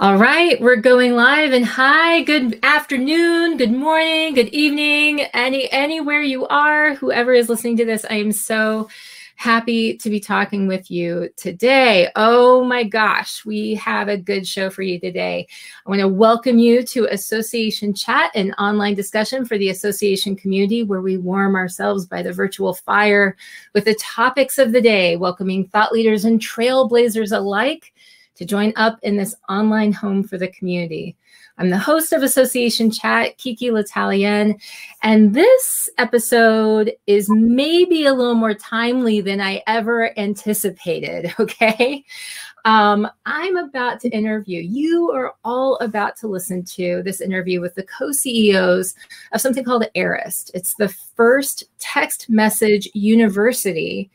All right, we're going live and hi, good afternoon, good morning, good evening, any anywhere you are, whoever is listening to this, I am so happy to be talking with you today. Oh my gosh, we have a good show for you today. I want to welcome you to Association Chat, an online discussion for the association community where we warm ourselves by the virtual fire with the topics of the day, welcoming thought leaders and trailblazers alike to join up in this online home for the community. I'm the host of Association Chat, Kiki L'Italien, and this episode is maybe a little more timely than I ever anticipated, okay? Um, I'm about to interview, you are all about to listen to this interview with the co CEOs of something called Arist. It's the first text message university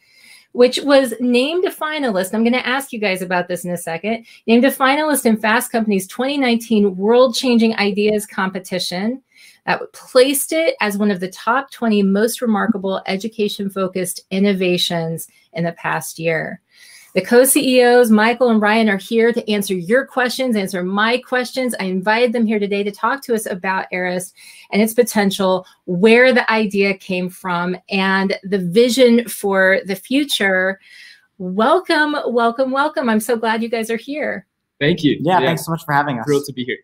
which was named a finalist. I'm going to ask you guys about this in a second. Named a finalist in Fast Company's 2019 World Changing Ideas competition that placed it as one of the top 20 most remarkable education focused innovations in the past year. The co CEOs, Michael and Ryan, are here to answer your questions, answer my questions. I invited them here today to talk to us about Arist and its potential, where the idea came from, and the vision for the future. Welcome, welcome, welcome. I'm so glad you guys are here. Thank you. Yeah, yeah. thanks so much for having us. Thrilled to be here.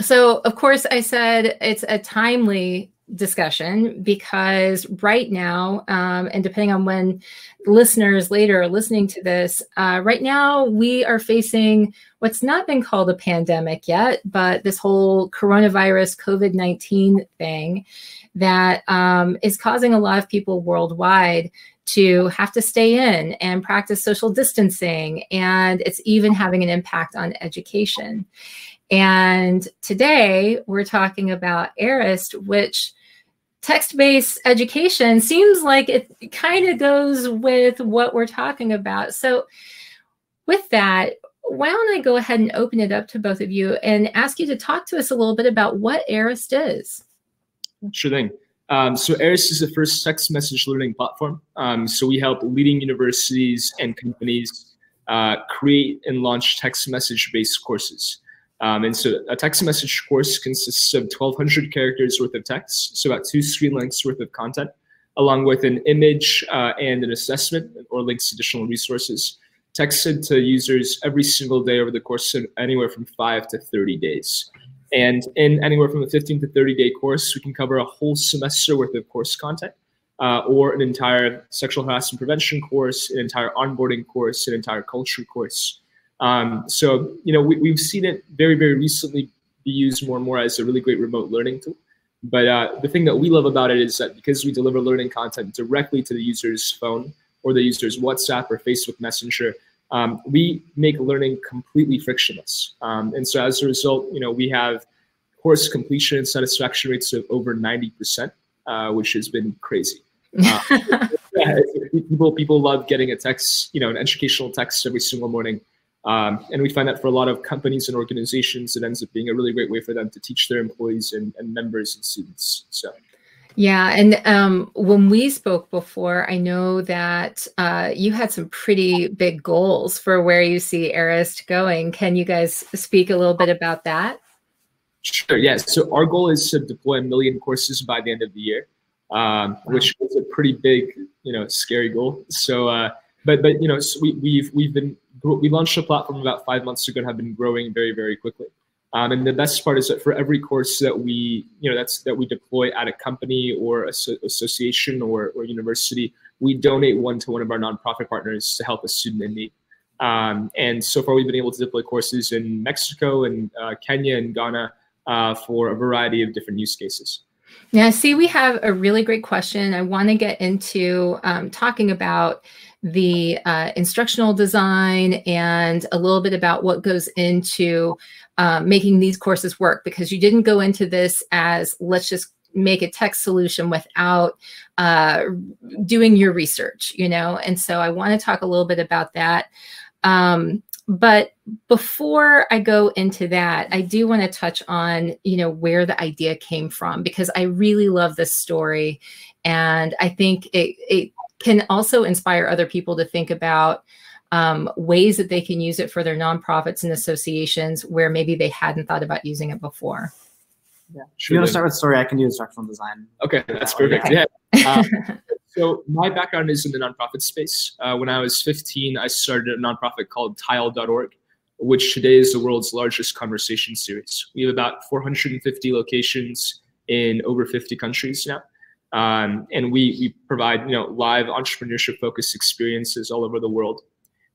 So, of course, I said it's a timely discussion because right now, um, and depending on when listeners later are listening to this, uh, right now we are facing what's not been called a pandemic yet, but this whole coronavirus COVID 19 thing that um, is causing a lot of people worldwide to have to stay in and practice social distancing. And it's even having an impact on education. And today we're talking about Arist, which text-based education seems like it kind of goes with what we're talking about. So with that, why don't I go ahead and open it up to both of you and ask you to talk to us a little bit about what Arist is. Sure thing. Um, so Arist is the first text message learning platform. Um, so we help leading universities and companies uh, create and launch text message based courses. Um, and so a text message course consists of 1,200 characters worth of text, so about two screen lengths worth of content, along with an image uh, and an assessment or links to additional resources, texted to users every single day over the course of anywhere from five to 30 days. And in anywhere from a 15 to 30 day course, we can cover a whole semester worth of course content. Uh, or an entire sexual harassment prevention course, an entire onboarding course, an entire culture course. Um, so, you know, we, have seen it very, very recently be used more and more as a really great remote learning tool. But uh, the thing that we love about it is that because we deliver learning content directly to the user's phone or the user's WhatsApp or Facebook Messenger, um, we make learning completely frictionless. Um, and so as a result, you know, we have course completion and satisfaction rates of over 90%, uh, which has been crazy. Uh, yeah, people people love getting a text, you know, an educational text every single morning um, and we find that for a lot of companies and organizations, it ends up being a really great way for them to teach their employees and, and members and students. So. Yeah, and um, when we spoke before, I know that uh, you had some pretty big goals for where you see Arist going. Can you guys speak a little bit about that? Sure. Yes. Yeah. So our goal is to deploy a million courses by the end of the year, um, wow. which is a pretty big, you know, scary goal. So, uh, but but you know, so we, we've we've been we launched a platform about five months ago and have been growing very, very quickly. Um, and the best part is that for every course that we, you know, that's that we deploy at a company or association or, or university, we donate one to one of our nonprofit partners to help a student in need. Um, and so far, we've been able to deploy courses in Mexico and uh, Kenya and Ghana uh, for a variety of different use cases. Yeah, see, we have a really great question. I want to get into um, talking about the uh, instructional design and a little bit about what goes into uh, making these courses work because you didn't go into this as let's just make a text solution without uh, doing your research, you know? And so I want to talk a little bit about that. Um, but before I go into that, I do want to touch on, you know, where the idea came from because I really love this story. And I think it, it can also inspire other people to think about um, ways that they can use it for their nonprofits and associations where maybe they hadn't thought about using it before. Yeah. Sure you want to start with story? I can do instructional design. Okay, that's perfect. Okay. Yeah. Um, so my background is in the nonprofit space. Uh, when I was 15, I started a nonprofit called Tile.org, which today is the world's largest conversation series. We have about 450 locations in over 50 countries now. Um, and we, we provide you know live entrepreneurship focused experiences all over the world.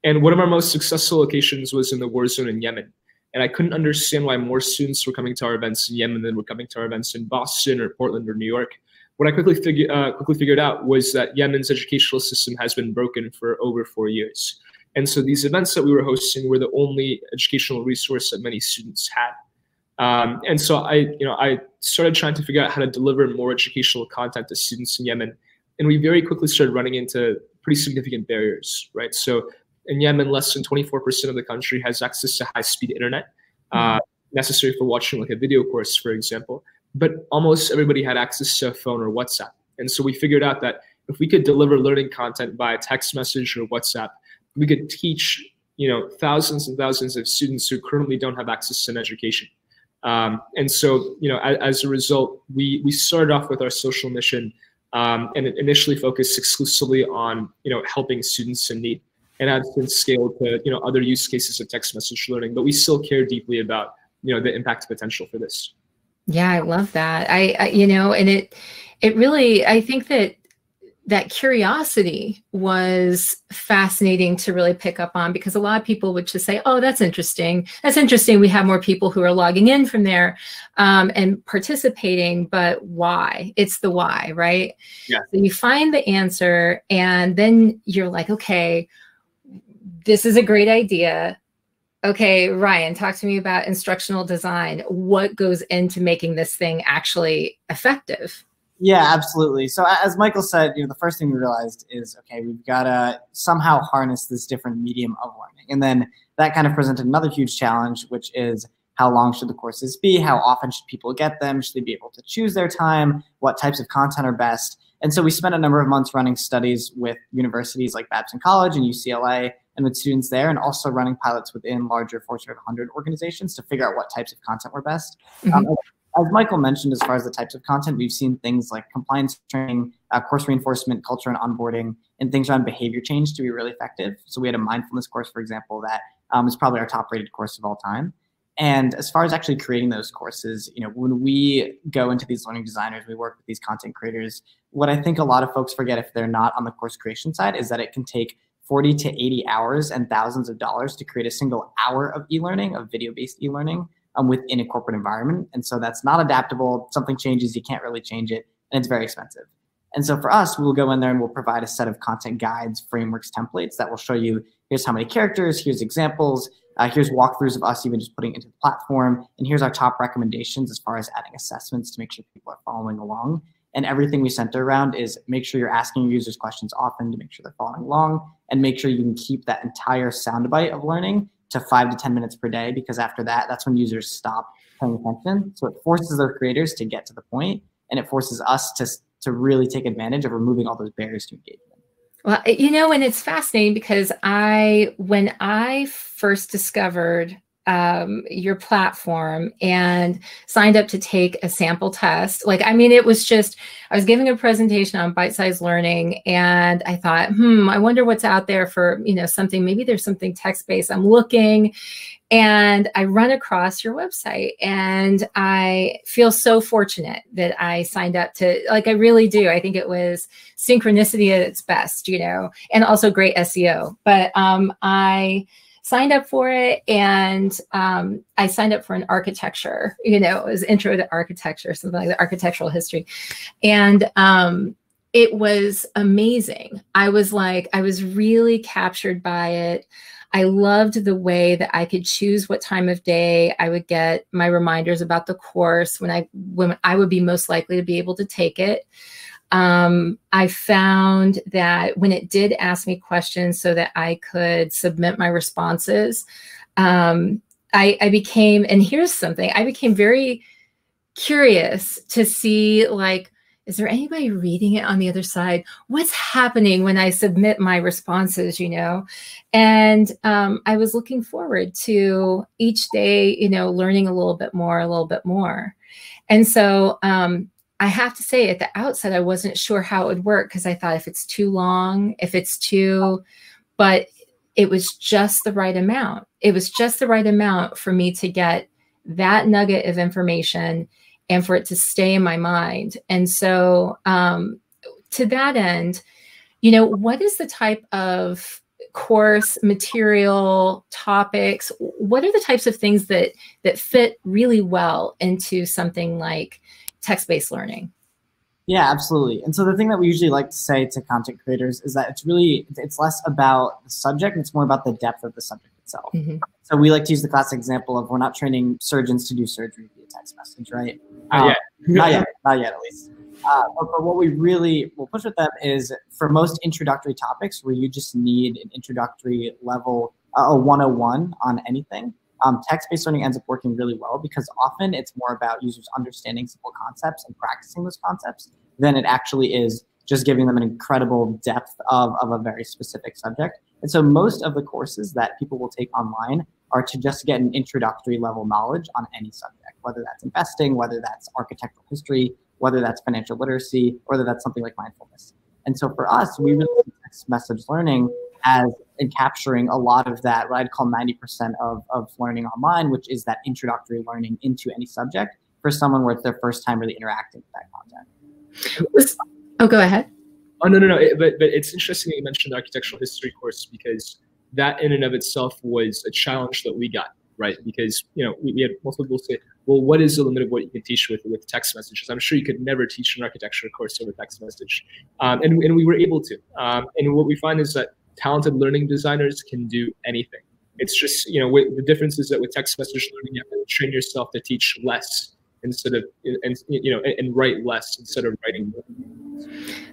And one of our most successful locations was in the war zone in Yemen. And I couldn't understand why more students were coming to our events in Yemen than were coming to our events in Boston or Portland or New York. What I quickly, figure, uh, quickly figured out was that Yemen's educational system has been broken for over four years. And so these events that we were hosting were the only educational resource that many students had. Um, and so I, you know, I started trying to figure out how to deliver more educational content to students in Yemen, and we very quickly started running into pretty significant barriers, right? So in Yemen, less than 24% of the country has access to high-speed internet, uh, mm-hmm. necessary for watching like a video course, for example. But almost everybody had access to a phone or WhatsApp, and so we figured out that if we could deliver learning content via text message or WhatsApp, we could teach you know thousands and thousands of students who currently don't have access to an education. Um, and so, you know, as, as, a result, we we started off with our social mission, um, and initially focused exclusively on you know helping students in need, and has been scaled to you know other use cases of text message learning. But we still care deeply about you know the impact potential for this. Yeah, I love that. I, I you know, and it it really I think that that curiosity was fascinating to really pick up on because a lot of people would just say, "Oh, that's interesting. That's interesting. We have more people who are logging in from there um, and participating, but why? It's the why, right? Yeah. So you find the answer, and then you're like, "Okay, this is a great idea." Okay, Ryan, talk to me about instructional design. What goes into making this thing actually effective? Yeah, absolutely. So as Michael said, you know, the first thing we realized is okay, we've got to somehow harness this different medium of learning, and then that kind of presented another huge challenge, which is how long should the courses be? How often should people get them? Should they be able to choose their time? What types of content are best? And so we spent a number of months running studies with universities like Babson College and UCLA and with students there, and also running pilots within larger Fortune 100 organizations to figure out what types of content were best. Mm-hmm. Um, as Michael mentioned, as far as the types of content, we've seen things like compliance training, uh, course reinforcement, culture and onboarding, and things around behavior change to be really effective. So we had a mindfulness course, for example, that um, is probably our top rated course of all time. And as far as actually creating those courses, you know, when we go into these learning designers, we work with these content creators. What I think a lot of folks forget if they're not on the course creation side is that it can take 40 to 80 hours and thousands of dollars to create a single hour of e-learning, of video-based e-learning um, within a corporate environment. And so that's not adaptable. Something changes, you can't really change it, and it's very expensive. And so for us, we'll go in there and we'll provide a set of content guides, frameworks, templates that will show you here's how many characters, here's examples, uh, here's walkthroughs of us even just putting into the platform, and here's our top recommendations as far as adding assessments to make sure people are following along. And everything we center around is make sure you're asking your users questions often to make sure they're following along, and make sure you can keep that entire soundbite of learning to five to 10 minutes per day because after that, that's when users stop paying attention. So it forces their creators to get to the point and it forces us to, to really take advantage of removing all those barriers to engagement. Well, you know, and it's fascinating because I, when I first discovered um, your platform and signed up to take a sample test. Like, I mean, it was just, I was giving a presentation on bite sized learning and I thought, hmm, I wonder what's out there for, you know, something, maybe there's something text based. I'm looking and I run across your website and I feel so fortunate that I signed up to, like, I really do. I think it was synchronicity at its best, you know, and also great SEO. But um, I, signed up for it and um, I signed up for an architecture, you know, it was intro to architecture, something like the architectural history. And um, it was amazing. I was like, I was really captured by it. I loved the way that I could choose what time of day I would get my reminders about the course when I when I would be most likely to be able to take it um, I found that when it did ask me questions so that I could submit my responses, um, I, I became, and here's something, I became very curious to see like, is there anybody reading it on the other side? What's happening when I submit my responses, you know? And um, I was looking forward to each day, you know, learning a little bit more, a little bit more. And so um, I have to say at the outset, I wasn't sure how it would work because I thought if it's too long, if it's too, but it was just the right amount. It was just the right amount for me to get that nugget of information and for it to stay in my mind. And so, um, to that end, you know, what is the type of course material topics what are the types of things that that fit really well into something like text-based learning yeah absolutely and so the thing that we usually like to say to content creators is that it's really it's less about the subject it's more about the depth of the subject itself mm-hmm. so we like to use the classic example of we're not training surgeons to do surgery via text message right not um, yet. not yet. Not yet, at least. Uh, but, but, what we really will push with them is for most introductory topics where you just need an introductory level, uh, a 101 on anything, um, text-based learning ends up working really well because often it's more about users understanding simple concepts and practicing those concepts than it actually is just giving them an incredible depth of, of a very specific subject. And so most of the courses that people will take online are to just get an introductory level knowledge on any subject whether that's investing, whether that's architectural history, whether that's financial literacy, whether that's something like mindfulness. And so for us, we really text message learning as in capturing a lot of that, what I'd call 90% of, of learning online, which is that introductory learning into any subject for someone where it's their first time really interacting with that content. Oh, go ahead. Oh, no, no, no. It, but, but it's interesting that you mentioned the architectural history course because that in and of itself was a challenge that we got right? Because you know we, we had multiple people say, well, what is the limit of what you can teach with with text messages? I'm sure you could never teach an architecture course over text message, um, and and we were able to. Um, and what we find is that talented learning designers can do anything. It's just you know the difference is that with text message learning, you have to train yourself to teach less instead of and you know and, and write less instead of writing more.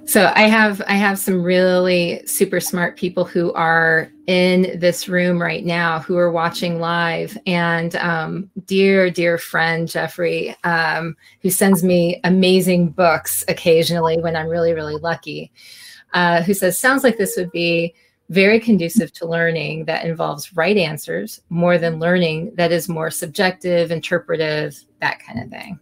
So I have I have some really super smart people who are in this room right now who are watching live, and um, dear dear friend Jeffrey, um, who sends me amazing books occasionally when I'm really really lucky, uh, who says sounds like this would be very conducive to learning that involves right answers more than learning that is more subjective, interpretive, that kind of thing.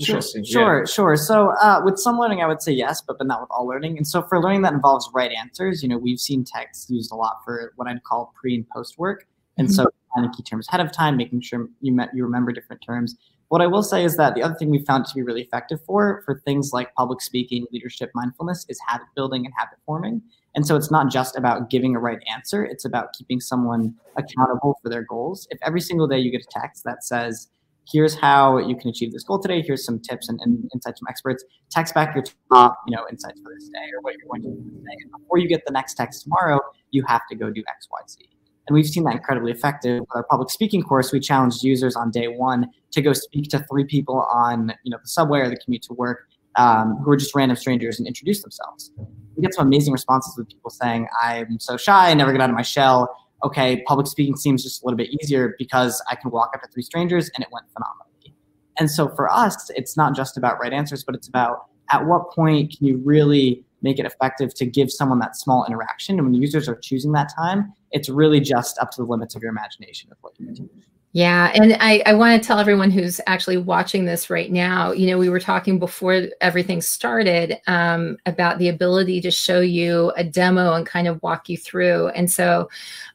Sure, sure, yeah. sure. So uh, with some learning, I would say yes, but but not with all learning. And so for learning that involves right answers, you know, we've seen text used a lot for what I'd call pre and post work. And mm-hmm. so finding key terms ahead of time, making sure you met, you remember different terms. What I will say is that the other thing we found to be really effective for for things like public speaking, leadership, mindfulness is habit building and habit forming. And so it's not just about giving a right answer; it's about keeping someone accountable for their goals. If every single day you get a text that says here's how you can achieve this goal today. Here's some tips and, and, insights from experts. Text back your top, you know, insights for this day or what you're going to do today. And before you get the next text tomorrow, you have to go do X, Y, Z. And we've seen that incredibly effective. With our public speaking course, we challenged users on day one to go speak to three people on, you know, the subway or the commute to work um, who are just random strangers and introduce themselves. We get some amazing responses with people saying, I'm so shy, I never get out of my shell okay, public speaking seems just a little bit easier because I can walk up to three strangers and it went phenomenally. And so for us, it's not just about right answers, but it's about at what point can you really make it effective to give someone that small interaction. And when users are choosing that time, it's really just up to the limits of your imagination of what you can teach. Yeah. And I, I want to tell everyone who's actually watching this right now, you know, we were talking before everything started um, about the ability to show you a demo and kind of walk you through. And so,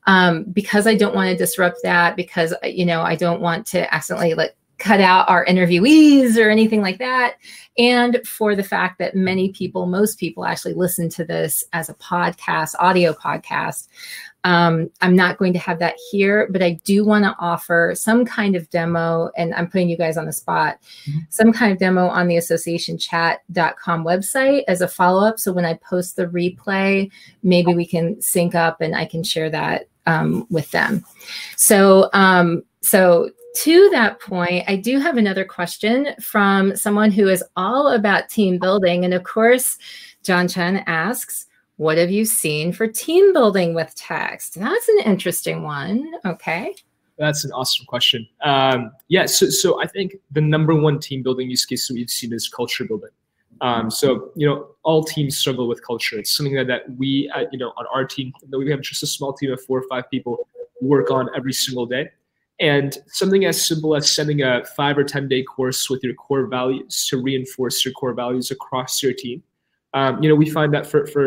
um, because I don't want to disrupt that, because, you know, I don't want to accidentally like cut out our interviewees or anything like that. And for the fact that many people, most people actually listen to this as a podcast, audio podcast. Um, I'm not going to have that here, but I do want to offer some kind of demo, and I'm putting you guys on the spot, mm-hmm. some kind of demo on the associationchat.com website as a follow up. So when I post the replay, maybe we can sync up and I can share that um, with them. So, um, so to that point, I do have another question from someone who is all about team building. And of course, John Chen asks, what have you seen for team building with text? That's an interesting one. Okay. that's an awesome question. Um, yeah, so so I think the number one team building use case that we've seen is culture building. Um, so you know, all teams struggle with culture. It's something that, that we, uh, you know, on our team, we have just a small team of four or five people work on every single day. And something as simple as sending a five or ten day course with your core values to reinforce your core values across your team. Um, you know, we find that for for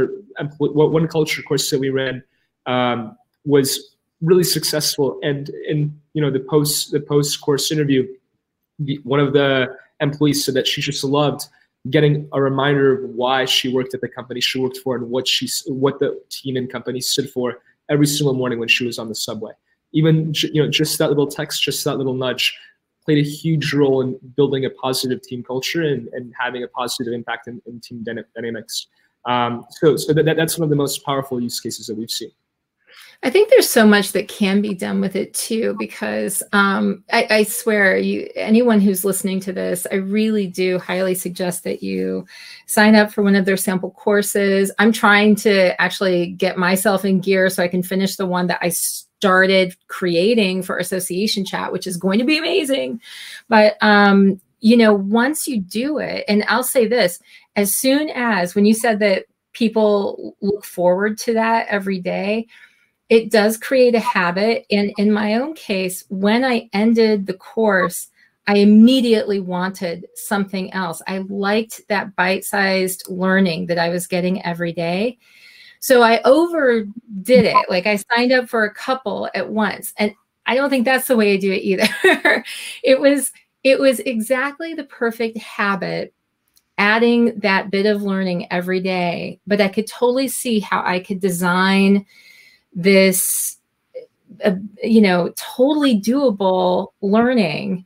one culture course that we ran um, was really successful, and in you know the post the post course interview, the, one of the employees said that she just loved getting a reminder of why she worked at the company she worked for and what she what the team and company stood for every single morning when she was on the subway. Even you know just that little text, just that little nudge played a huge role in building a positive team culture and, and having a positive impact in, in team dynamics. Um, so so that, that's one of the most powerful use cases that we've seen. I think there's so much that can be done with it too, because um, I, I, swear, you anyone who's listening to this, I really do highly suggest that you sign up for one of their sample courses. I'm trying to actually get myself in gear so I can finish the one that I started creating for Association Chat, which is going to be amazing. But um, you know, once you do it, and I'll say this: as soon as when you said that people look forward to that every day it does create a habit. And in my own case, when I ended the course, I immediately wanted something else. I liked that bite sized learning that I was getting every day. So I overdid it. Like I signed up for a couple at once. And I don't think that's the way I do it either. it was it was exactly the perfect habit adding that bit of learning every day, but I could totally see how I could design this uh, you know totally doable learning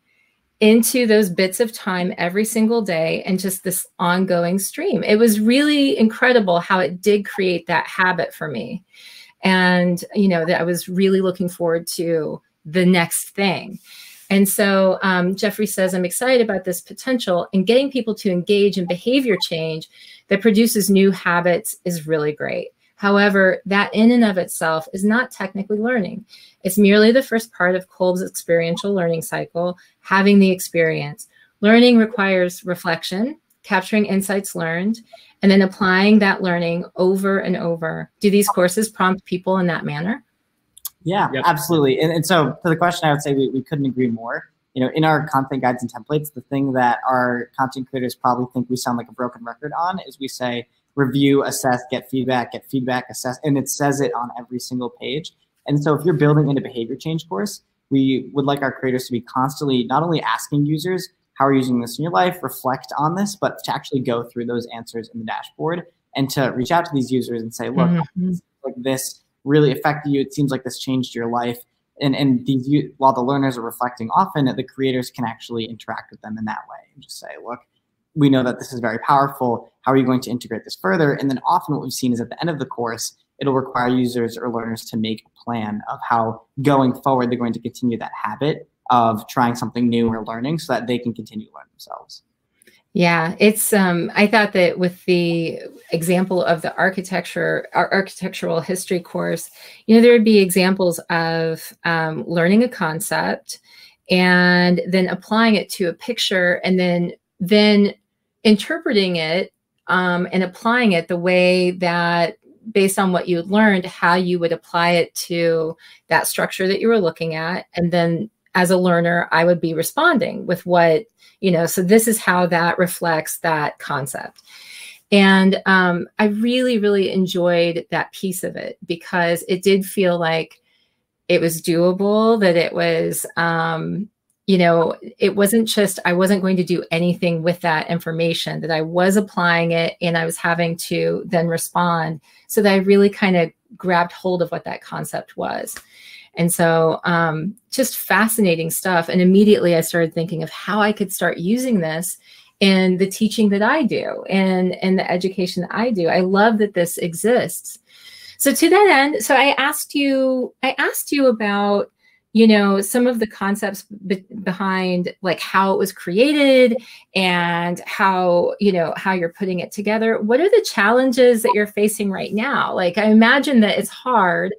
into those bits of time every single day and just this ongoing stream. It was really incredible how it did create that habit for me. And you know that i was really looking forward to the next thing. And so um, jeffrey says i'm excited about this potential and getting people to engage in behavior change that produces new habits is really great However, that in and of itself is not technically learning. It's merely the first part of Kolb's experiential learning cycle, having the experience. Learning requires reflection, capturing insights learned, and then applying that learning over and over. Do these courses prompt people in that manner? Yeah, yep. absolutely. And, and so to the question, I would say we, we couldn't agree more. You know, in our content guides and templates, the thing that our content creators probably think we sound like a broken record on is we say, review, assess, get feedback, get feedback, assess, and it says it on every single page. And so if you're building in a behavior change course, we would like our creators to be constantly not only asking users, how are you using this in your life, reflect on this, but to actually go through those answers in the dashboard and to reach out to these users and say, look, mm-hmm. like this really affected you. It seems like this changed your life. And, and these, while the learners are reflecting often, the creators can actually interact with them in that way and just say, look, we know that this is very powerful. How are you going to integrate this further? And then often what we've seen is at the end of the course, it'll require users or learners to make a plan of how going forward they're going to continue that habit of trying something new or learning so that they can continue learn themselves. Yeah, it's um I thought that with the example of the architecture our architectural history course, you know, there would be examples of um, learning a concept and then applying it to a picture and then then interpreting it um, and applying it the way that based on what you learned how you would apply it to that structure that you were looking at. And then as a learner i would be responding with what you know so this is how that reflects that concept. And um, i really really enjoyed that piece of it because it did feel like it was doable that it was um, you know, it wasn't just I wasn't going to do anything with that information, that I was applying it and I was having to then respond. So that I really kind of grabbed hold of what that concept was. And so um, just fascinating stuff. And immediately I started thinking of how I could start using this in the teaching that I do and, and the education that I do. I love that this exists. So to that end, so I asked you, I asked you about you know some of the concepts be- behind like how it was created and how you know how you're putting it together what are the challenges that you're facing right now? Like i imagine that it's hard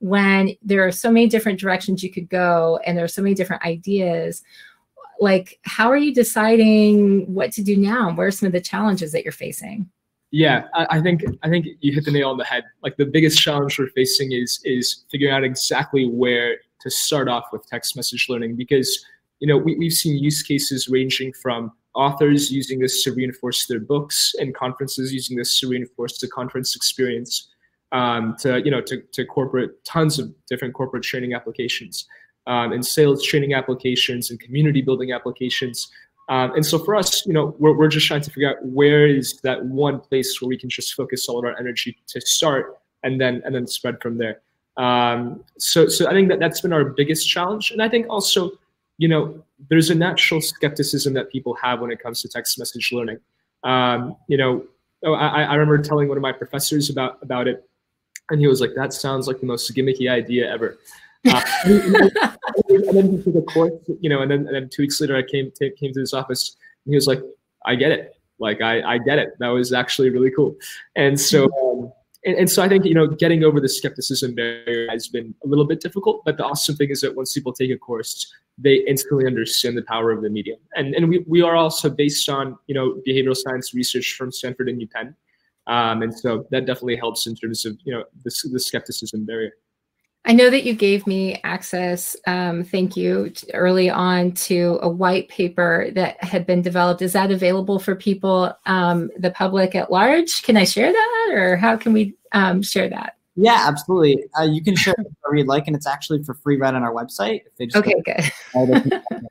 when there are so many different directions you could go and there are so many different ideas. Like how are you deciding what to do now? What are some of the challenges that you're facing? Yeah I, I, think i think you hit the nail on the head. Like the biggest challenge we're facing is is figuring out exactly where to start off with text message learning because you know we, we've seen use cases ranging from authors using this to reinforce their books and conferences using this to reinforce the conference experience um, to you know to, to corporate tons of different corporate training applications um, and sales training applications and community building applications. Um, and so for us you know we're, we're just trying to figure out where is that one place where we can just focus all of our energy to start and then and then spread from there um, so, so I think that that's been our biggest challenge, and I think also, you know, there's a natural skepticism that people have when it comes to text message learning. Um, you know, oh, I, I remember telling one of my professors about about it, and he was like, "That sounds like the most gimmicky idea ever." Uh, and then he took a course, you know, and then and then two weeks later, I came to, came to his office, and he was like, "I get it. Like, I I get it. That was actually really cool." And so. And, and, so I think you know getting over the skepticism barrier has been a little bit difficult. But the awesome thing is that once people take a course, they instantly understand the power of the medium. And and we, we are also based on you know behavioral science research from Stanford and UPenn, um, and so that definitely helps in terms of you know the, the skepticism barrier. I know that you gave me access, um, thank you, early on to a white paper that had been developed. Is that available for people, um, the public at large? Can I share that or how can we um, share that? Yeah, absolutely. Uh, you can share it wherever you'd like, and it's actually for free right on our website. If they just okay, good.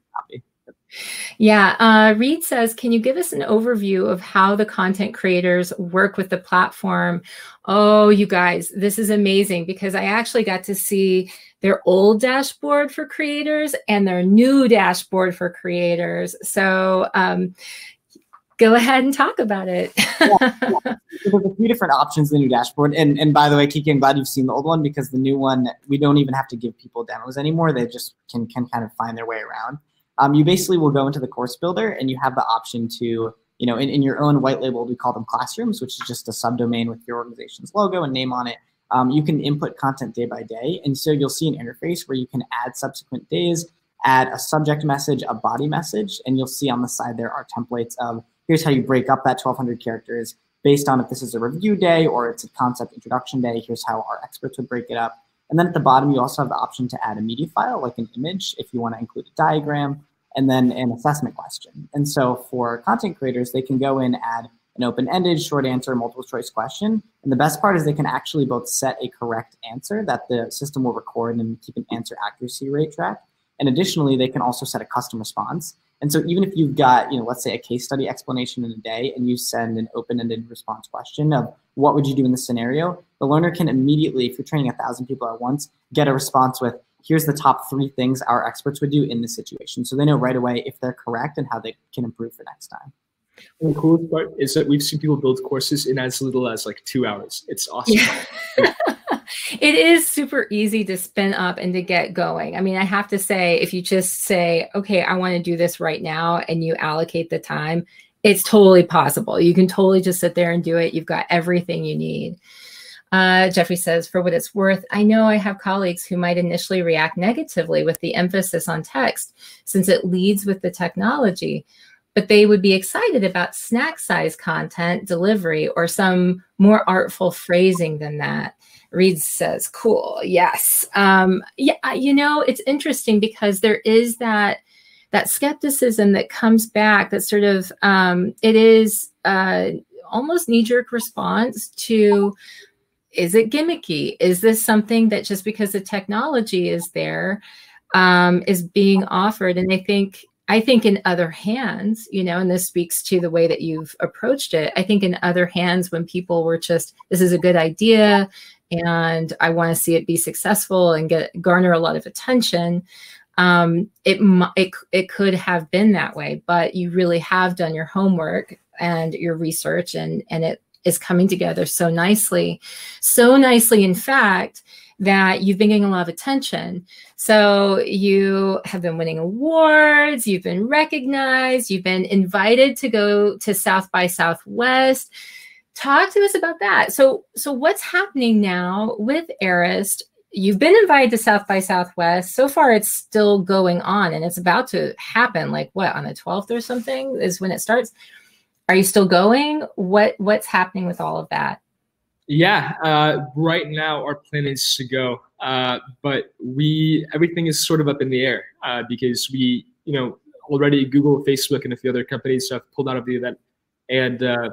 Yeah, uh, Reed says, can you give us an overview of how the content creators work with the platform? Oh, you guys, this is amazing because I actually got to see their old dashboard for creators and their new dashboard for creators. So, um, go ahead and talk about it. yeah, yeah. There's a few different options in the new dashboard. And and by the way, Kiki, I'm glad you've seen the old one because the new one, we don't even have to give people demos anymore. They just can can kind of find their way around um, you basically will go into the course builder and you have the option to, you know, in, in your own white label, we call them classrooms, which is just a subdomain with your organization's logo and name on it. Um, you can input content day by day. And so you'll see an interface where you can add subsequent days, add a subject message, a body message, and you'll see on the side there are templates of here's how you break up that 1200 characters based on if this is a review day or it's a concept introduction day. Here's how our experts would break it up. And then at the bottom, you also have the option to add a media file, like an image, if you want to include a diagram, and then an assessment question. And so for content creators, they can go in, add an open-ended, short answer, multiple choice question. And the best part is they can actually both set a correct answer that the system will record and keep an answer accuracy rate track. And additionally, they can also set a custom response. And so even if you've got, you know, let's say a case study explanation in a day and you send an open-ended response question of what would you do in this scenario, the learner can immediately, if you're training a thousand people at once, get a response with, here's the top three things our experts would do in this situation. So they know right away if they're correct and how they can improve for next time. And the coolest part is that we've seen people build courses in as little as like two hours. It's awesome. Yeah. it is super easy to spin up and to get going. I mean, I have to say, if you just say, okay, I want to do this right now, and you allocate the time, it's totally possible. You can totally just sit there and do it. You've got everything you need. Uh, Jeffrey says, for what it's worth, I know I have colleagues who might initially react negatively with the emphasis on text since it leads with the technology, but they would be excited about snack size content delivery or some more artful phrasing than that. Reed says, cool, yes. Um, yeah, you know, it's interesting because there is that that skepticism that comes back that sort of um, it is uh, almost knee-jerk response to is it gimmicky? Is this something that just because the technology is there um, is being offered? And I think I think in other hands, you know, and this speaks to the way that you've approached it. I think in other hands, when people were just, this is a good idea, and I want to see it be successful and get garner a lot of attention. Um, it it it could have been that way, but you really have done your homework and your research, and and it is coming together so nicely. So nicely, in fact, that you've been getting a lot of attention. So you have been winning awards, you've been recognized, you've been invited to go to South by Southwest. Talk to us about that. So, so what's happening now with Arist? You've been invited to South by Southwest. So far, it's still going on, and it's about to happen. Like what on the twelfth or something is when it starts. Are you still going? What what's happening with all of that? Yeah, uh, right now our plan is to go, uh, but we everything is sort of up in the air uh, because we, you know, already Google, Facebook, and a few other companies have pulled out of the event, and uh,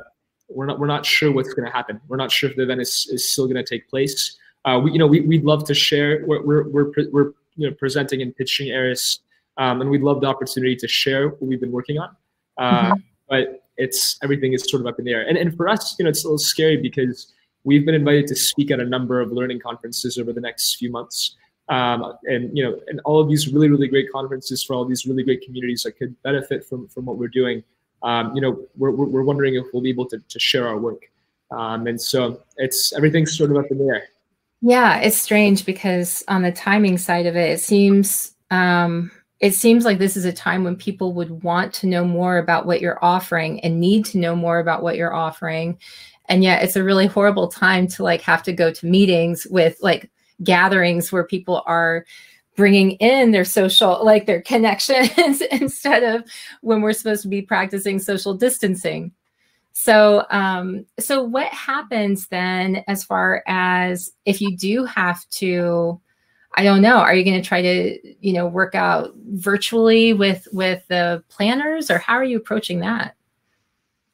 we're not we're not sure what's going to happen. We're not sure if the event is, is still going to take place. Uh, we, you know, we we'd love to share. We're we're we're, we're you know presenting and pitching Arist, um, and we'd love the opportunity to share what we've been working on. Uh, mm-hmm. But it's everything is sort of up in the air, and and for us, you know, it's a little scary because We've been invited to speak at a number of learning conferences over the next few months. Um, and you know, and all of these really, really great conferences for all these really great communities that could benefit from from what we're doing. Um, you know, we're, we're wondering if we'll be able to, to share our work. Um, and so it's everything's sort of up in the air. Yeah, it's strange because on the timing side of it, it seems um, it seems like this is a time when people would want to know more about what you're offering and need to know more about what you're offering. And yet it's a really horrible time to like have to go to meetings with like gatherings where people are bringing in their social like their connections instead of when we're supposed to be practicing social distancing. So um so what happens then as far as if you do have to i don't know are you going to try to you know work out virtually with with the planners or how are you approaching that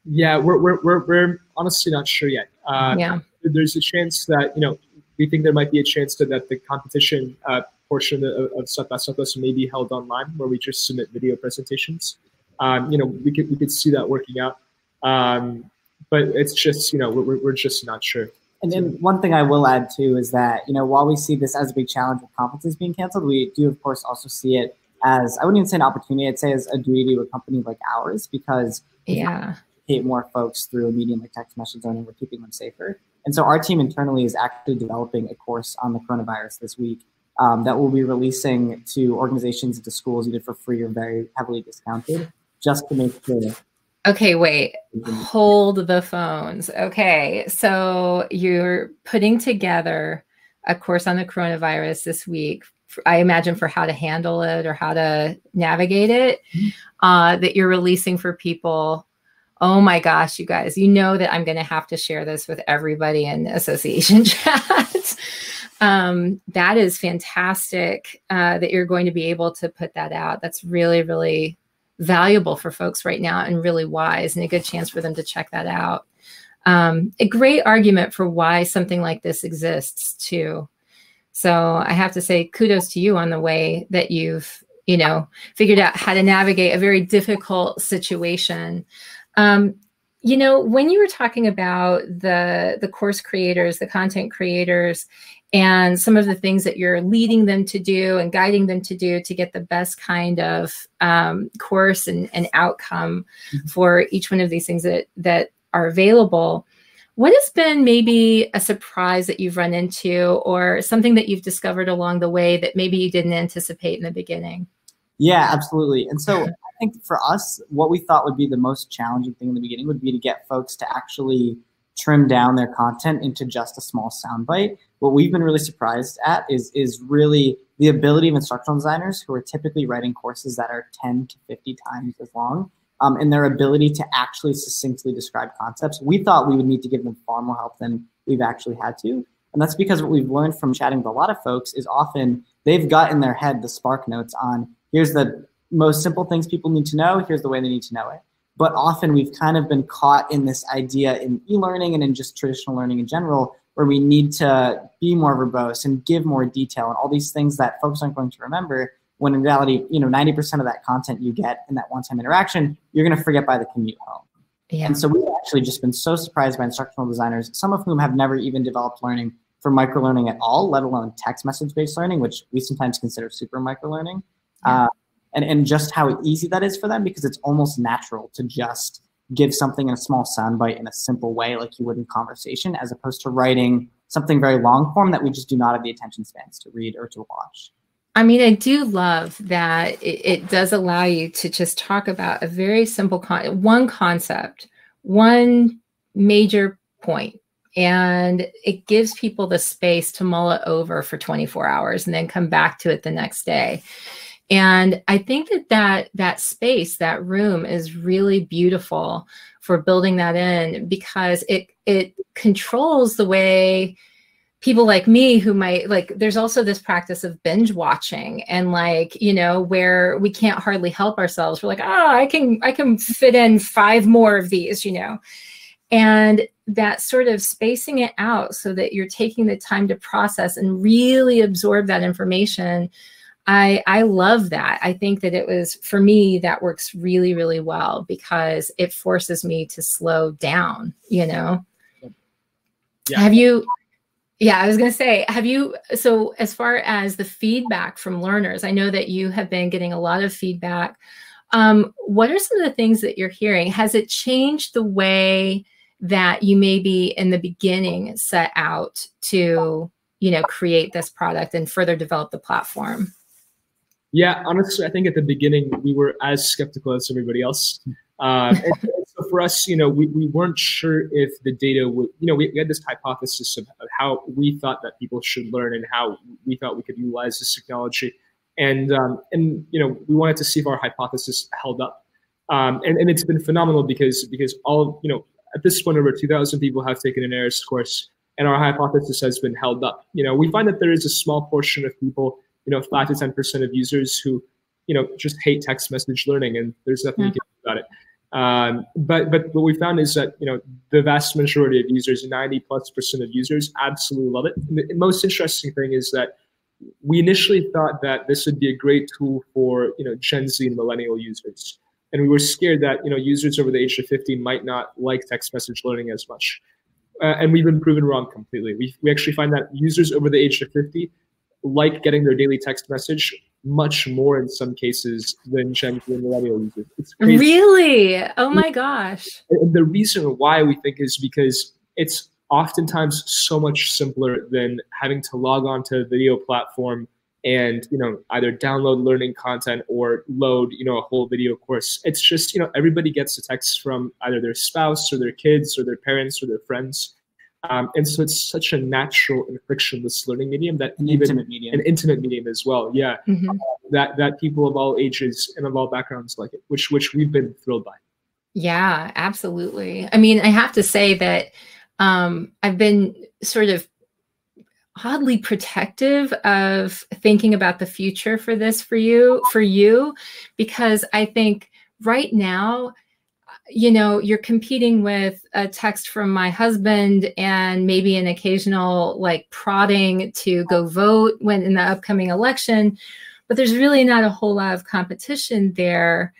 yeah, we're, we're, we're, we're honestly not sure yet. Uh, yeah. There's a chance that, you know, we think there might be a chance that, that the competition uh, portion of, of South by Southwest may be held online where we just submit video presentations. Um, you know, we could, we could see that working out. Um, but it's just, you know, we're, we're just not sure. And then one thing I will add too is that, you know, while we see this as a big challenge with conferences being canceled, we do, of course, also see it as, I wouldn't even say an opportunity, I'd say as a duty to a company like ours because yeah communicate more folks through a medium like text message learning. We're keeping them safer. And so our team internally is actually developing a course on the coronavirus this week um, that we'll be releasing to organizations and to schools either for free or very heavily discounted just to make sure. Okay, wait, hold the phones. Okay, so you're putting together a course on the coronavirus this week I imagine for how to handle it or how to navigate it, mm-hmm. uh, that you're releasing for people Oh my gosh, you guys, you know that I'm going to have to share this with everybody in association chat. um, that is fantastic uh, that you're going to be able to put that out. That's really, really valuable for folks right now and really wise and a good chance for them to check that out. Um, a great argument for why something like this exists too. So I have to say kudos to you on the way that you've, you know, figured out how to navigate a very difficult situation. Um, you know, when you were talking about the the course creators, the content creators, and some of the things that you're leading them to do and guiding them to do to get the best kind of um, course and, and outcome mm-hmm. for each one of these things that that are available. What has been maybe a surprise that you've run into, or something that you've discovered along the way that maybe you didn't anticipate in the beginning? Yeah, absolutely. And so I think for us, what we thought would be the most challenging thing in the beginning would be to get folks to actually trim down their content into just a small soundbite. What we've been really surprised at is is really the ability of instructional designers who are typically writing courses that are 10 to 50 times as long um, and their ability to actually succinctly describe concepts. We thought we would need to give them far more help than we've actually had to. And that's because what we've learned from chatting with a lot of folks is often they've got in their head the spark notes on here's the most simple things people need to know. Here's the way they need to know it. But often we've kind of been caught in this idea in e-learning and in just traditional learning in general, where we need to be more verbose and give more detail and all these things that folks aren't going to remember. When in reality, you know, 90% of that content you get in that one-time interaction, you're going to forget by the commute home. Yeah. And so we've actually just been so surprised by instructional designers, some of whom have never even developed learning for microlearning at all, let alone text message-based learning, which we sometimes consider super microlearning. Yeah. Uh, and, and just how easy that is for them because it's almost natural to just give something in a small soundbite in a simple way, like you would in conversation, as opposed to writing something very long form that we just do not have the attention spans to read or to watch. I mean, I do love that it, it does allow you to just talk about a very simple con- one concept, one major point, and it gives people the space to mull it over for 24 hours and then come back to it the next day. And I think that that that space, that room, is really beautiful for building that in because it it controls the way people like me who might like there's also this practice of binge watching and like you know where we can't hardly help ourselves. We're like oh i can i can fit in five more of these you know? And that sort of spacing it out so that you're taking the time to process and really absorb that information i i love that i think that it was for me that works really really well because it forces me to slow down you know yeah. have you yeah, I was going to say, have you, so as far as the feedback from learners, I know that you have been getting a lot of feedback. Um, what are some of the things that you're hearing? Has it changed the way that you maybe in the beginning set out to, you know, create this product and further develop the platform? Yeah, honestly, I think at the beginning we were as skeptical as everybody else. Uh, and, so for us, you know, we, we weren't sure if the data would, you know, we, we had this hypothesis of, of, how we thought that people should learn and how we thought we could utilize this technology. And, um, and you know, we wanted to see if our hypothesis held up. Um, and, and it's been phenomenal because, because all, you know, at this point, over 2,000 people have taken an Arist course and our hypothesis has been held up. You know, we find that there is a small portion of people, you know, five to 10% of users who, you know, just hate text message learning and there's nothing yeah. you can do about it. Um, but but what we found is that you know the vast majority of users, 90 plus percent of users, absolutely love it. And the most interesting thing is that we initially thought that this would be a great tool for you know Gen Z and millennial users, and we were scared that you know users over the age of 50 might not like text message learning as much. Uh, and we've been proven wrong completely. We, we actually find that users over the age of 50 like getting their daily text message much more in some cases than Gen Z and millennial users. It's crazy. Really? Oh my gosh. And the reason why we think is because it's oftentimes so much simpler than having to log on to a video platform and you know either download learning content or load you know a whole video course it's just you know everybody gets a text from either their spouse or their kids or their parents or their friends um, and so it's such a natural and frictionless learning medium that an even intimate medium. an intimate medium as well. Yeah, mm-hmm. uh, that that people of all ages and of all backgrounds like it, which which we've been thrilled by. Yeah, absolutely. I mean, I have to say that um, I've been sort of oddly protective of thinking about the future for this for you for you because I think right now you know, you're competing with a text from my husband and maybe an occasional like prodding to go vote when in the upcoming election, but there's really not a whole lot of competition there.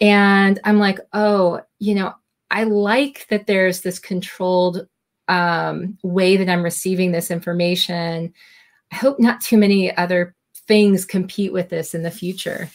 And I'm like, oh, you know, I like that there's this controlled um, way that I'm receiving this information. I hope not too many other things compete with this in the future.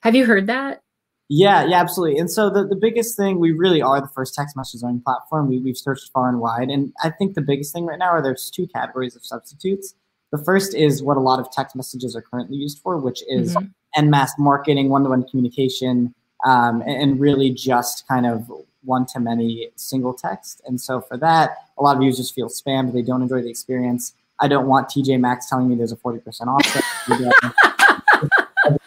Have you heard that? Yeah, yeah, absolutely. And so the, the biggest thing, we really are the first text message learning platform. We, we've searched far and wide. And I think the biggest thing right now are there's two categories of substitutes. The first is what a lot of text messages are currently used for, which is mm-hmm. en masse marketing, one to one communication, um, and, really just kind of one to many single text. And so for that, a lot of users feel spammed. They don't enjoy the experience. I don't want TJ Maxx telling me there's a 40% off.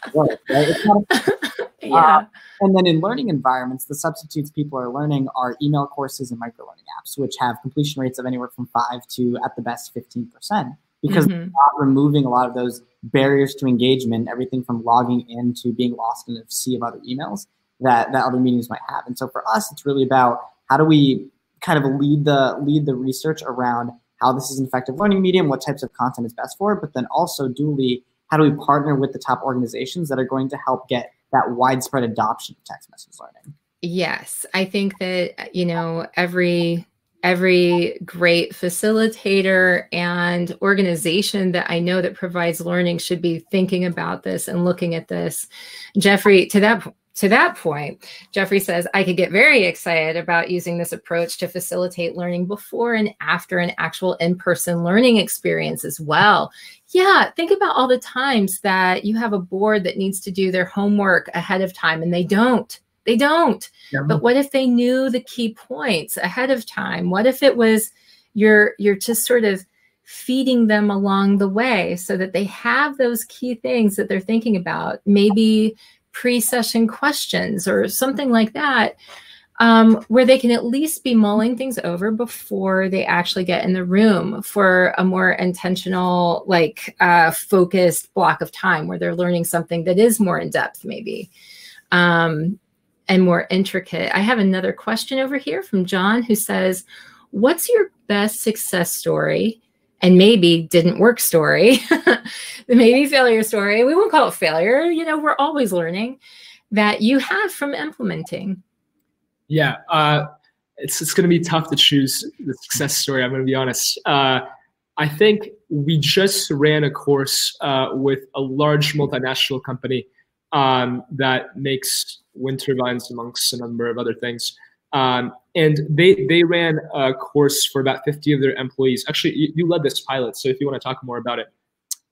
right? Yeah. Uh, and then in learning environments, the substitutes people are learning are email courses and micro learning apps, which have completion rates of anywhere from five to at the best 15%, because mm-hmm. not removing a lot of those barriers to engagement, everything from logging in to being lost in a sea of other emails that, that other meetings might have. And so for us, it's really about how do we kind of lead the lead the research around how this is an effective learning medium, what types of content is best for it, but then also duly, how do we partner with the top organizations that are going to help get that widespread adoption of text message learning. Yes, I think that you know every every great facilitator and organization that I know that provides learning should be thinking about this and looking at this. Jeffrey, to that to that point, Jeffrey says, I could get very excited about using this approach to facilitate learning before and after an actual in person learning experience as well. Yeah, think about all the times that you have a board that needs to do their homework ahead of time and they don't. They don't. Yeah. But what if they knew the key points ahead of time? What if it was you're you're just sort of feeding them along the way so that they have those key things that they're thinking about? Maybe pre-session questions or something like that um, where they can at least be mulling things over before they actually get in the room for a more intentional like uh, focused block of time where they're learning something that is more in depth maybe um, and more intricate i have another question over here from john who says what's your best success story and maybe didn't work story, maybe failure story. We won't call it failure. You know, we're always learning that you have from implementing. Yeah, uh, it's it's going to be tough to choose the success story. I'm going to be honest. Uh, I think we just ran a course uh, with a large multinational company um, that makes wind turbines amongst a number of other things. Um, and they they ran a course for about 50 of their employees. Actually, you, you led this pilot, so if you want to talk more about it.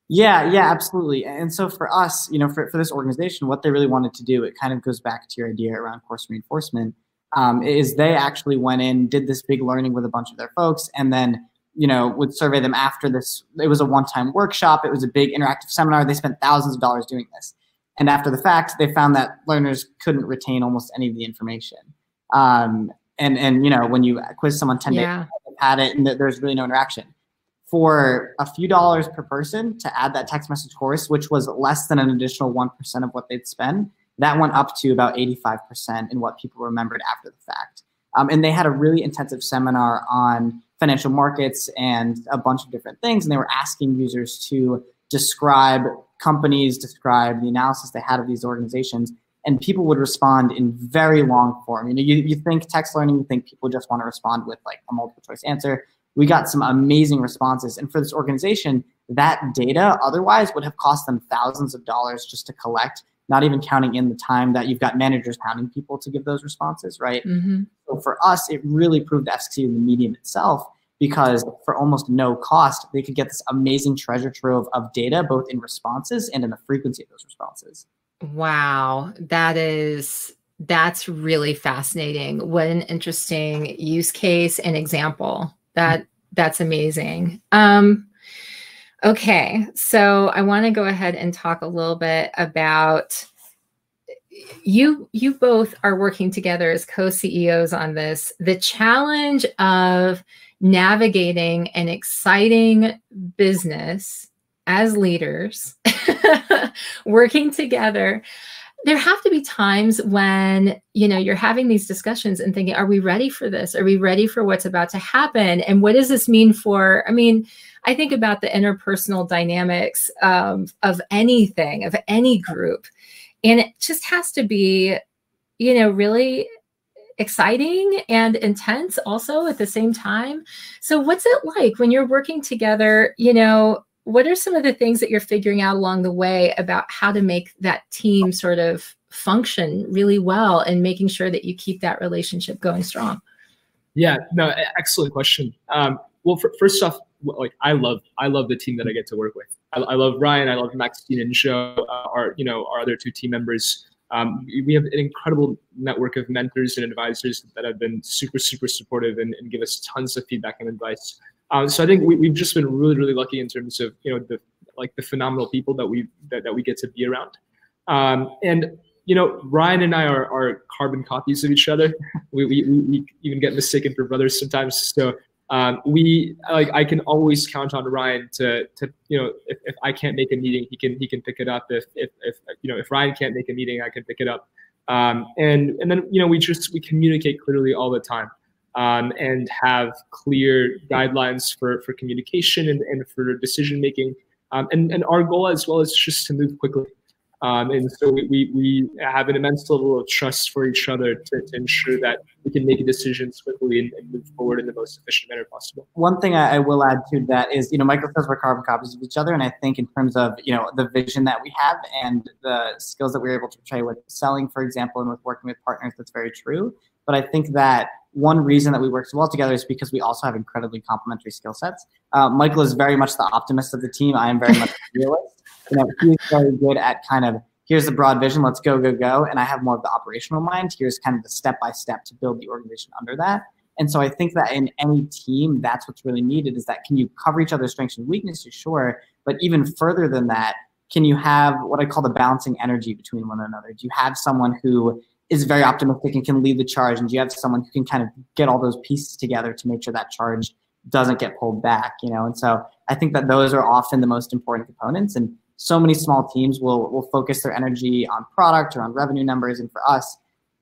Yeah, yeah, absolutely. And so for us, you know, for, for this organization, what they really wanted to do, it kind of goes back to your idea around course reinforcement, um, is they actually went in, did this big learning with a bunch of their folks, and then, you know, would survey them after this. It was a one-time workshop. It was a big interactive seminar. They spent thousands of dollars doing this. And after the fact, they found that learners couldn't retain almost any of the information. Um, and and you know when you quiz someone 10 yeah. days had it and there's really no interaction for a few dollars per person to add that text message course which was less than an additional 1% of what they'd spend that went up to about 85% in what people remembered after the fact um, and they had a really intensive seminar on financial markets and a bunch of different things and they were asking users to describe companies describe the analysis they had of these organizations and people would respond in very long form. You know, you, you think text learning, you think people just want to respond with like a multiple choice answer. We got some amazing responses. And for this organization, that data otherwise would have cost them thousands of dollars just to collect, not even counting in the time that you've got managers pounding people to give those responses, right? Mm-hmm. So for us, it really proved efficacy in the medium itself because for almost no cost, they could get this amazing treasure trove of data, both in responses and in the frequency of those responses. Wow, that is that's really fascinating. What an interesting use case and example. That that's amazing. Um okay, so I want to go ahead and talk a little bit about you you both are working together as co-CEOs on this. The challenge of navigating an exciting business as leaders working together there have to be times when you know you're having these discussions and thinking are we ready for this? Are we ready for what's about to happen? And what does this mean for i mean i think about the interpersonal dynamics um, of anything of any group. And it just has to be you know really exciting and intense also at the same time. So what's it like when you're working together you know what are some of the things that you're figuring out along the way about how to make that team sort of function really well and making sure that you keep that relationship going strong? Yeah no excellent question. Um, well for, first off like i love i love the team that i get to work with. I, I love ryan i love maxine and joe uh, our you know our other two team members. Um, we have an incredible network of mentors and advisors that have been super super supportive and, and give us tons of feedback and advice uh, so I think we, have just been really, really lucky in terms of you know the like the phenomenal people that we that, that we get to be around. Um, and you know, Ryan and I are, are carbon copies of each other. We, we, we even get mistaken for brothers sometimes. So um, we like I can always count on Ryan to to you know if, if I can't make a meeting, he can he can pick it up. If if, if you know if Ryan can't make a meeting, I can pick it up. Um, and and then you know we just we communicate clearly all the time um, and have clear guidelines for, for communication and, and for decision making. Um, and, and our goal as well is just to move quickly. Um, and so we, we, we, have an immense level of trust for each other to, to ensure that we can make decisions quickly and, and, move forward in the most efficient manner possible. One thing I, I, will add to that is, you know, Michael says we're carbon copies of each other. And I think in terms of, you know, the vision that we have and the skills that we're able to portray with selling, for example, and with working with partners, that's very true. But I think that one reason that we work so well together is because we also have incredibly complementary skill sets. Uh, Michael is very much the optimist of the team. I am very much the realist. You know, he's very good at kind of here's the broad vision, let's go, go, go. And I have more of the operational mind. Here's kind of the step by step to build the organization under that. And so I think that in any team, that's what's really needed is that can you cover each other's strengths and weaknesses? Sure. But even further than that, can you have what I call the balancing energy between one another? Do you have someone who is very optimistic and can lead the charge? And you have someone who can kind of get all those pieces together to make sure that charge doesn't get pulled back, you know? And so I think that those are often the most important components. And so many small teams will will focus their energy on product or on revenue numbers. And for us,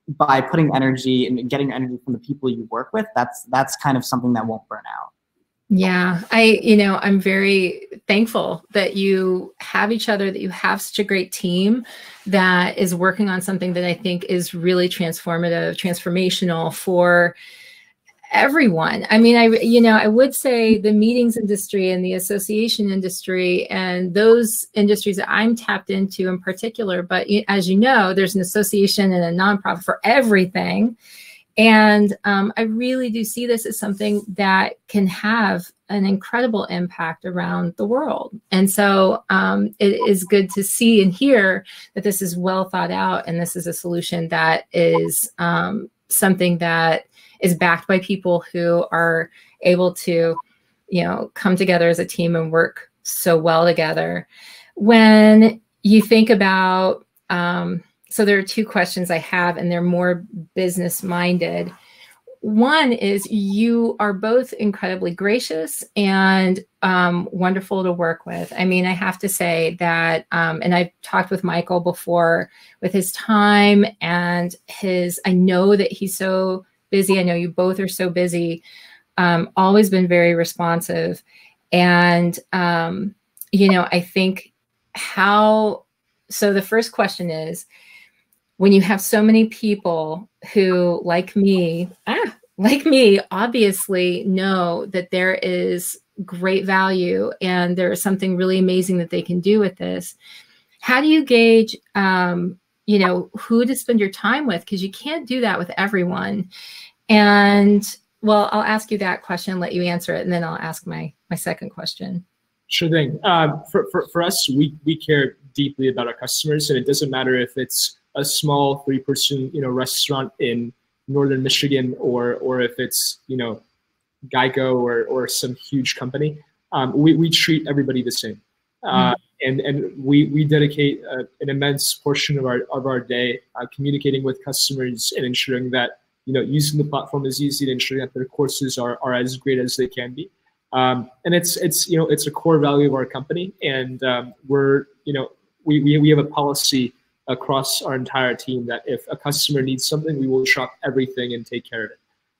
by putting energy and getting energy from the people you work with, that's that's kind of something that won't burn out. Yeah, I, you know, I'm very thankful that you have each other, that you have such a great team that is working on something that I think is really transformative, transformational for everyone. I mean, I, you know, I would say the meetings industry and the association industry and those industries that I'm tapped into in particular. But as you know, there's an association and a nonprofit for everything. And um, I really do see this as something that can have an incredible impact around the world. And so um, it is good to see and hear that this is well thought out and this is a solution that is um, something that is backed by people who are able to, you know, come together as a team and work so well together. When you think about, um, so there are two questions I have, and they're more business minded. One is you are both incredibly gracious and um, wonderful to work with. I mean, I have to say that, um, and I've talked with Michael before with his time and his, I know that he's so busy. I know you both are so busy. Um, always been very responsive. And, um, you know, I think how, so the first question is when you have so many people who, like me, ah, like me, obviously know that there is great value and there is something really amazing that they can do with this. How do you gauge um, you know who to spend your time with? Because you can't do that with everyone. And well i'll ask you that question let you answer it and then i'll ask my my second question. Sure thing. Um, for, for, for us we, we care deeply about our customers and it doesn't matter if it's a small three person you know restaurant in northern michigan or or if it's you know geico or or some huge company um, we, we treat everybody the same uh, mm-hmm and and we we dedicate uh, an immense portion of our of our day uh, communicating with customers and ensuring that you know using the platform is easy and ensuring that their courses are are as great as they can be. Um, and it's it's you know it's a core value of our company, and um, we're you know we, we we have a policy across our entire team that if a customer needs something, we will shop everything and take care of it.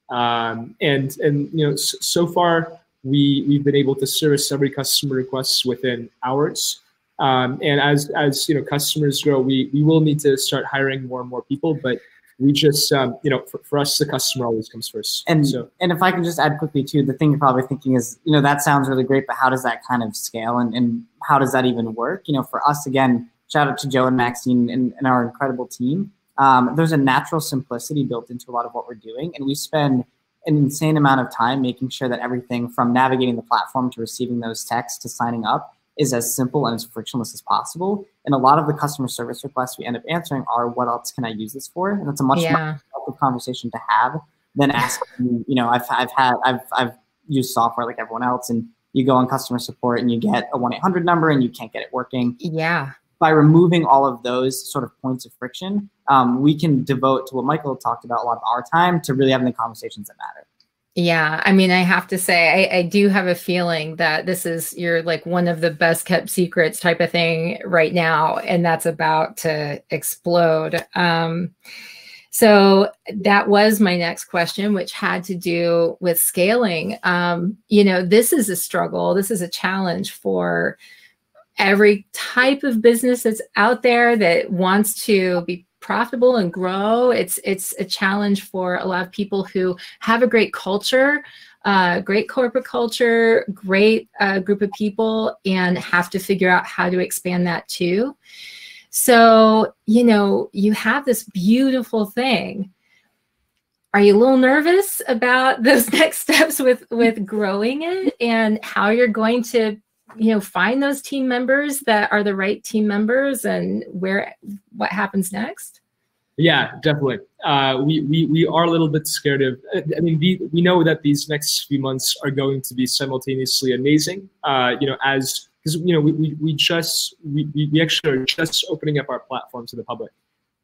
Um, and and you know so, so far we we've been able to service every customer request within hours. Um, and as as you know, customers grow, we we will need to start hiring more and more people. But we just um, you know, for, for us, the customer always comes first. And so, and if I can just add quickly too, the thing you're probably thinking is, you know, that sounds really great, but how does that kind of scale and and how does that even work? You know, for us again, shout out to Joe and Maxine and, and our incredible team. Um, there's a natural simplicity built into a lot of what we're doing, and we spend an insane amount of time making sure that everything from navigating the platform to receiving those texts to signing up is as simple and as frictionless as possible. And a lot of the customer service requests we end up answering are, "What else can I use this for?" And that's a much yeah. more conversation to have than asking. you know, I've I've had I've I've used software like everyone else, and you go on customer support and you get a one eight hundred number and you can't get it working. Yeah. By removing all of those sort of points of friction, um, we can devote to what Michael talked about a lot of our time to really having the conversations that matter. Yeah, I mean, I have to say, I, I, do have a feeling that this is you're like one of the best kept secrets type of thing right now, and that's about to explode. Um, so that was my next question, which had to do with scaling. Um, you know, this is a struggle. This is a challenge for every type of business that's out there that wants to be profitable and grow. It's it's a challenge for a lot of people who have a great culture, uh, great corporate culture, great uh, group of people, and have to figure out how to expand that too. So you know you have this beautiful thing. Are you a little nervous about those next steps with with growing it and how you're going to you know find those team members that are the right team members and where what happens next? Yeah definitely. Uh, we, we we are a little bit scared of i mean we, we know that these next few months are going to be simultaneously amazing. Uh, you know as because you know we, we, we just we, we actually are just opening up our platform to the public.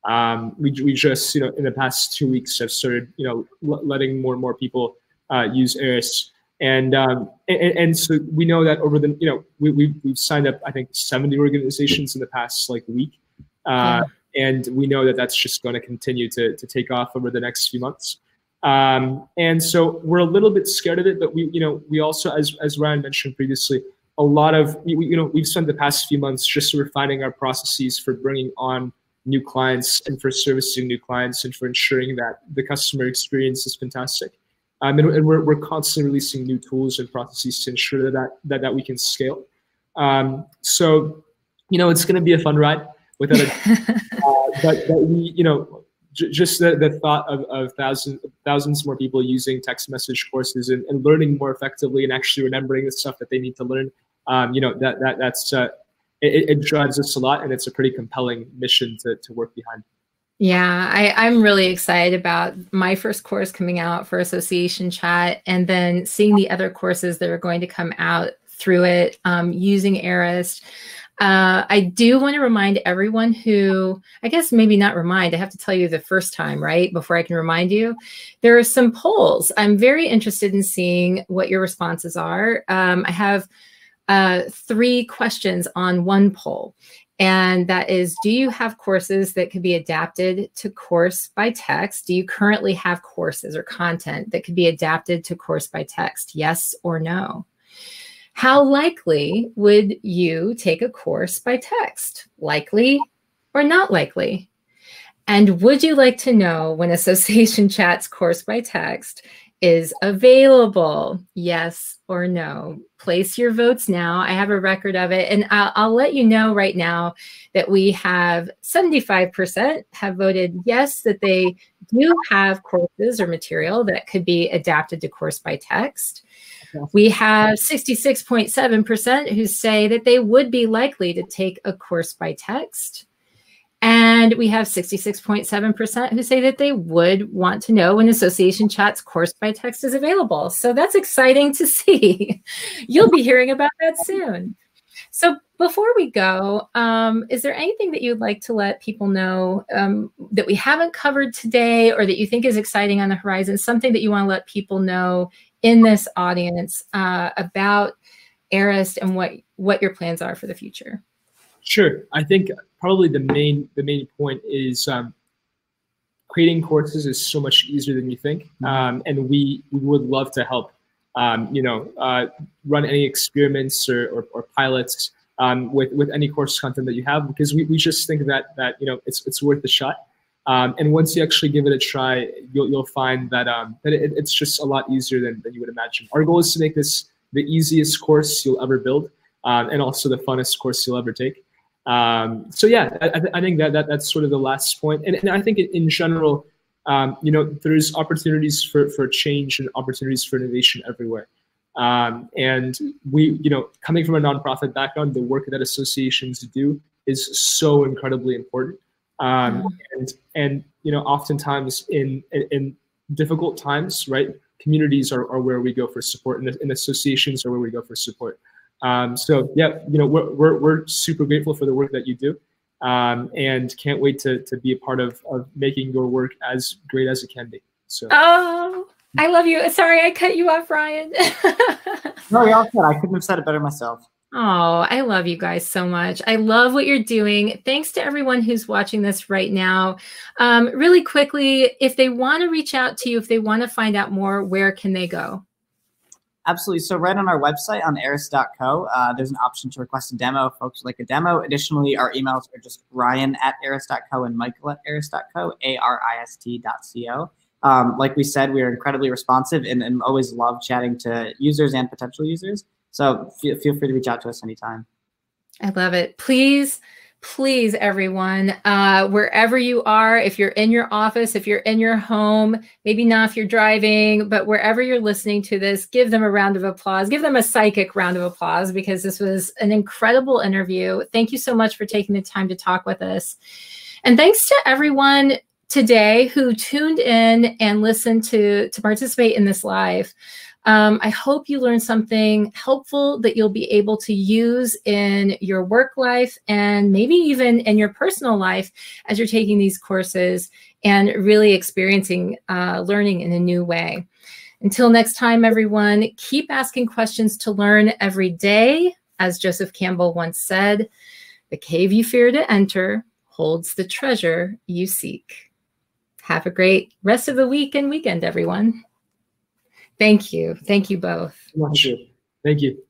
Um, we, we just you know in the past two weeks have started you know letting more and more people uh, use Arist and, um, and, and so we know that over the you know we we've, we've signed up I think 70 organizations in the past like week, uh, and we know that that's just going to continue to to take off over the next few months. Um, and so we're a little bit scared of it, but we you know we also as as Ryan mentioned previously, a lot of we, you know we've spent the past few months just refining our processes for bringing on new clients and for servicing new clients and for ensuring that the customer experience is fantastic. Um, and, and we're, we're constantly releasing new tools and processes to ensure that that, that we can scale. Um, so, you know, it's going to be a fun ride without a, uh, but, but we, you know, j- just the, the thought of, of thousands, thousands more people using text message courses and, and learning more effectively and actually remembering the stuff that they need to learn. Um, you know, that, that, that's, uh, it, it drives us a lot and it's a pretty compelling mission to, to work behind. Yeah, I, I'm really excited about my first course coming out for Association Chat and then seeing the other courses that are going to come out through it um, using Arist. Uh, I do want to remind everyone who, I guess maybe not remind, I have to tell you the first time, right? Before I can remind you. There are some polls. I'm very interested in seeing what your responses are. Um, I have uh, three questions on one poll. And that is, do you have courses that could be adapted to course by text? Do you currently have courses or content that could be adapted to course by text? Yes or no? How likely would you take a course by text? Likely or not likely? And would you like to know when Association Chat's course by text is available? Yes or no? Place your votes now. I have a record of it. And I'll, I'll let you know right now that we have 75% have voted yes, that they do have courses or material that could be adapted to course by text. We have 66.7% who say that they would be likely to take a course by text. And we have 66.7% who say that they would want to know when Association Chat's course by text is available. So that's exciting to see. You'll be hearing about that soon. So before we go, um, is there anything that you'd like to let people know um, that we haven't covered today or that you think is exciting on the horizon, something that you want to let people know in this audience uh, about Arist and what, what your plans are for the future? Sure. I think probably the main the main point is um, creating courses is so much easier than you think, mm-hmm. um, and we we would love to help. Um, you know, uh, run any experiments or, or, or pilots um, with with any course content that you have because we, we just think that that you know it's it's worth a shot. Um, and once you actually give it a try, you'll, you'll find that, um, that it, it's just a lot easier than, than you would imagine. Our goal is to make this the easiest course you'll ever build um, and also the funnest course you'll ever take. Um, so yeah, I, I, think that, that that's sort of the last point. And, and I think in general, um, you know, there's opportunities for, for change and opportunities for innovation everywhere. Um, and we, you know, coming from a nonprofit background, the work that associations do is so incredibly important. Um, and, and, you know, oftentimes in, in, in difficult times, right, communities are, are where we go for support and, and associations are where we go for support. Um, so yeah, you know, we're, we're, we're, super grateful for the work that you do um, and can't wait to, to be a part of, of making your work as great as it can be. So. Oh, I love you. Sorry, I cut you off, Ryan. no, you're all good. I couldn't have said it better myself. Oh, I love you guys so much. I love what you're doing. Thanks to everyone who's watching this right now. Um, really quickly, if they want to reach out to you, if they want to find out more, where can they go? Absolutely. So right on our website on arist.co, uh, there's an option to request a demo if folks like a demo. Additionally, our emails are just ryan at arist.co and michael at arist.co, A-R-I-S-T dot C-O. Um, like we said, we are incredibly responsive and, and always love chatting to users and potential users. So feel, feel free to reach out to us anytime. I love it. Please please everyone uh, wherever you are if you're in your office if you're in your home maybe not if you're driving but wherever you're listening to this give them a round of applause. Give them a psychic round of applause because this was an incredible interview. Thank you so much for taking the time to talk with us. And thanks to everyone today who tuned in and listened to to participate in this live um, I hope you learned something helpful that you'll be able to use in your work life and maybe even in your personal life as you're taking these courses and really experiencing uh, learning in a new way. Until next time, everyone, keep asking questions to learn every day. As Joseph Campbell once said, the cave you fear to enter holds the treasure you seek. Have a great rest of the week and weekend, everyone. Thank you. Thank you both. Thank you. Thank you.